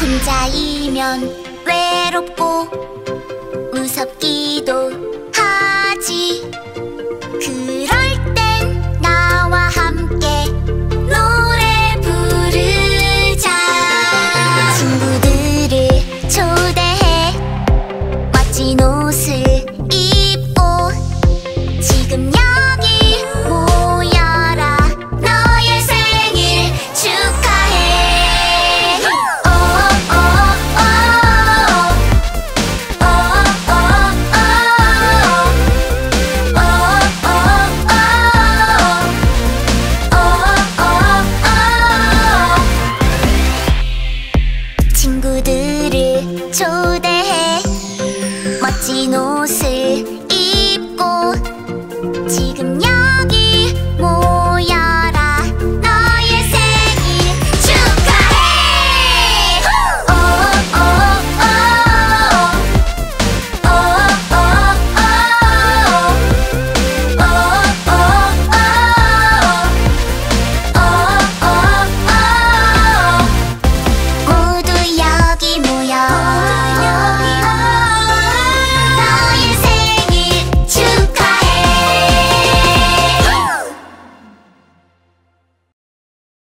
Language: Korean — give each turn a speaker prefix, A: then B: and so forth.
A: 혼자이면 외롭고 친구들을 초대해 멋진 옷을